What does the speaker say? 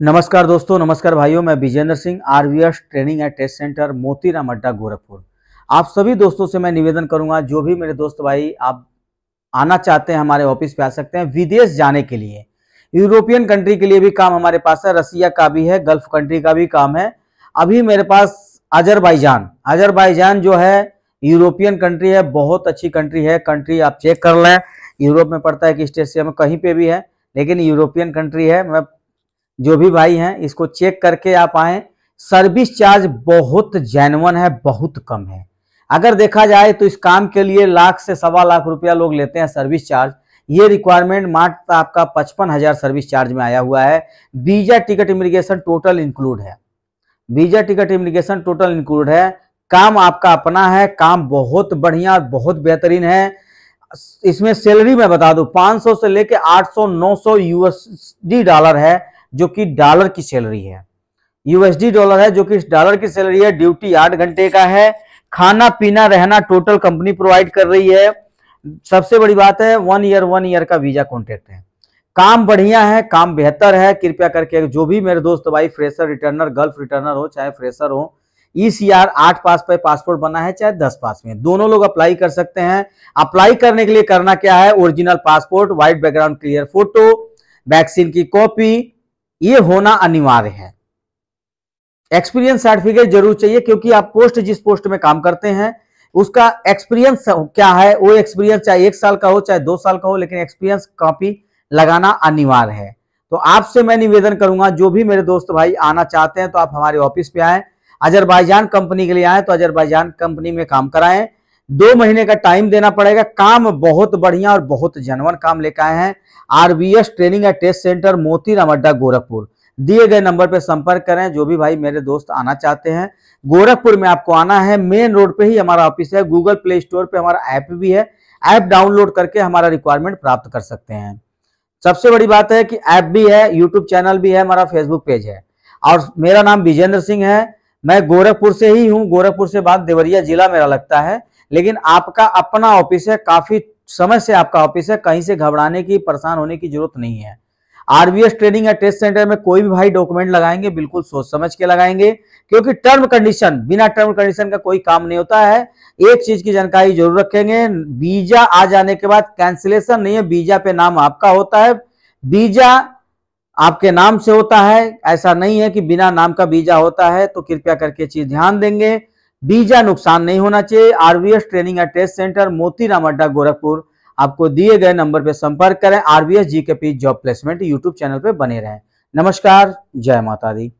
नमस्कार दोस्तों, नमस्कार भाइयों, मैं Vijendra Singh, RVS training and test centre Motiram Adda, Gorakhpur. आप सभी दोस्तों से मैं निवेदन करूँगा, जो भी मेरे दोस्त भाई आप आना चाहते हैं हमारे ऑफ़िस पे आ सकते हैं, विदेश जाने के लिए। यूरोपियन कंट्री के लिए भी काम हमारे पास है, रसिया का भी है, गल्फ कंट्री का भी काम है। अभी मेरे पास अजरबैजान अजरबैजान जो है, यूरोपियन कंट्री है, बहुत अच्छी कंट्री है, कंट्री आप चेक कर लें, यूरोप में पड़ता है कि स्टेशिया में कहीं पे भी है, लेकिन यूरोपियन कंट्री है, मैं जो भी भाई हैं, इसको चेक करके आप आए। सर्विस चार्ज बहुत जैनवन है, बहुत कम है। अगर देखा जाए तो इस काम के लिए लाख से सवा लाख रुपया लोग लेते हैं सर्विस चार्ज ये रिक्वायरमेंट मात्र आपका पचपन हज़ार सर्विस चार्ज में आया हुआ है। Visa ticket immigration total include है। Visa ticket immigration total include है। काम आपका अपना है, काम बहुत बढ़िया और बहुत बेहतरीन है। इसमें सैलरी मैं बता दूँ 500 से लेके 800 900 यूएसडी डॉलर है। जो कि डॉलर की सैलरी है। यूएसडी डॉलर है जो कि डॉलर की सैलरी है। ड्यूटी आठ घंटे का है। खाना, पीना, रहना टोटल कंपनी प्रोवाइड कर रही है। सबसे बड़ी बात है वन ईयर वन ईयर का वीज़ा कॉन्ट्रैक्ट है। काम बढ़िया है, काम बेहतर है। कृपया करके जो भी मेरे दोस्त भाई फ्रेशर रिटर्नर गल्फ रिटर्नर हो, चाहे फ्रेशर हो ई सी आर आठ पास पे पासपोर्ट बना है, चाहे दस पास में। दोनों लोग अप्लाई कर सकते हैं। अप्लाई करने के लिए करना क्या है? Original passport white background clear photo vaccine की कॉपी ये होना अनिवार्य है। एक्सपीरियंस सर्टिफिकेट ज़रूर चाहिए क्योंकि आप पोस्ट जिस पोस्ट में काम करते हैं, उसका एक्सपीरियंस क्या है, वो एक्सपीरियंस चाहे एक साल का हो, चाहे दो साल का हो, लेकिन एक्सपीरियंस कॉपी लगाना अनिवार्य है। तो आपसे मैं निवेदन करूँगा, जो भी मेरे दोस्त भाई आना चाहते हैं तो आप हमारे ऑफ़िस पे आए, अजरबैजान कंपनी के लिए आए तो अजरबैजान कंपनी में काम कराएँ दो महीने का टाइम देना पड़ेगा। काम बहुत बढ़िया और बहुत जनवन काम लेकर आए हैं। RBS training and test centre Motiram Adda, Gorakhpur. दिए गए नंबर पर संपर्क करें, जो भी भाई मेरे दोस्त आना चाहते हैं। गोरखपुर में आपको आना है। मेन रोड पे ही हमारा ऑफ़िस है। गूगल प्ले स्टोर पे हमारा ऐप भी है। ऐप डाउनलोड करके हमारा रिक्वायरमेंट प्राप्त कर सकते हैं। सबसे बड़ी बात है कि ऐप भी है यूट्यूब चैनल भी है, हमारा फेसबुक पेज है। और मेरा नाम विजेंद्र सिंह है। मैं गोरखपुर से ही हूँ। गोरखपुर से बाद देवरिया जिला मेरा लगता है। लेकिन आपका अपना ऑफ़िस है, काफ़ी समय से आपका ऑफ़िस है, कहीं से घबराने की, परेशान होने की ज़रूरत नहीं है। आरबीएस ट्रेनिंग या टेस्ट सेंटर में कोई भी भाई डॉक्यूमेंट लगाएँगे, बिल्कुल सोच समझ के लगाएँगे, क्योंकि टर्म कंडीशन, बिना टर्म कंडीशन का कोई काम नहीं होता है। एक चीज़ की जानकारी ज़रूर रखेंगे, वीज़ा आ जाने के बाद कैंसिलेशन नहीं है, वीज़ा पे नाम आपका होता है। वीज़ा आपके नाम से होता है, ऐसा नहीं है कि बिना नाम का वीज़ा होता है तो कृपया करके चीज़ ध्यान देंगे। वीज़ा नुकसान नहीं होना चाहिए। RBS training and test centre Motiram Adda, Gorakhpur. आपको दिए गए नंबर पर संपर्क करें। RBS G K P job placement YouTube channel पर बने रहें। नमस्कार, जय माता दी।